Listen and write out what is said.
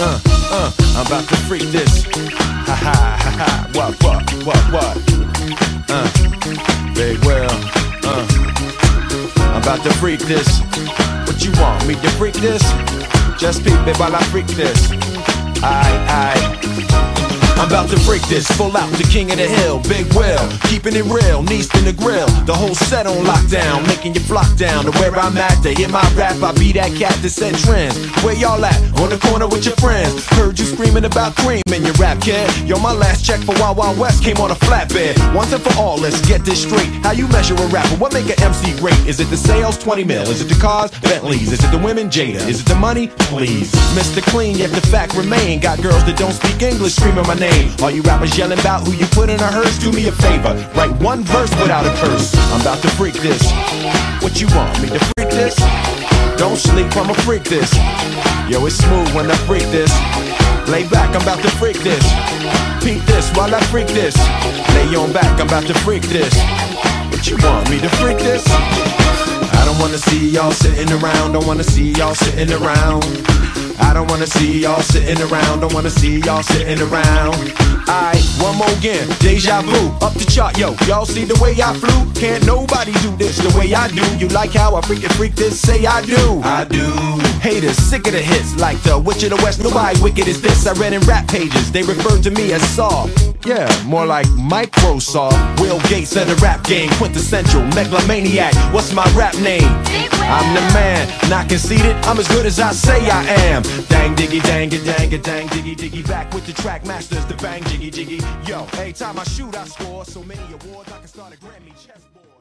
I'm about to freak this. Ha ha ha ha. What, what, what, what? Uh, Big Will. Uh, I'm about to freak this. What you want me to freak this? Just peep it while I freak this. Aye, aye. I'm about to freak this, full out, the king of the hill, Big Will, keeping it real, knees in the grill, the whole set on lockdown, making you flock down to where I'm at. To hear my rap, I be that cat that set trends. Where y'all at? On the corner with your friends. Heard you screaming about cream in your rap, kid. Yo, my last check for Wild Wild West came on a flatbed. Once and for all, let's get this straight. How you measure a rapper? What make an MC great? Is it the sales? 20 mil. Is it the cars? Bentleys. Is it the women? Jada. Is it the money? Please. Mr. Clean, yet the fact remain. Got girls that don't speak English screaming my name. All you rappers yelling about who you put in a hearse, do me a favor. Write one verse without a curse. I'm about to freak this. What you want me to freak this? Don't sleep, I'ma freak this. Yo, it's smooth when I freak this. Lay back, I'm about to freak this. Peep this while I freak this. Lay on back, I'm about to freak this. What you want me to freak this? I don't wanna see y'all sitting around, don't wanna see y'all sitting around. I don't wanna see y'all sitting around, don't wanna see y'all sitting around. Alright, one more again, deja vu, up the chart, yo. Y'all see the way I flew? Can't nobody do this the way I do. You like how I freaking freak this? Say I do. I do. Haters sick of the hits, like the Witch of the West. Nobody wicked as this. I read in rap pages, they referred to me as soft. Yeah, more like Microsoft. Will Gates of the rap game, quintessential megalomaniac. What's my rap name? I'm the man, not conceited. I'm as good as I say I am. Dang diggy, dang it, dang it, dang diggy, diggy. Back with the Trackmasters, the bang jiggy, jiggy. Yo, every time I shoot, I score. So many awards, I can start a Grammy chessboard.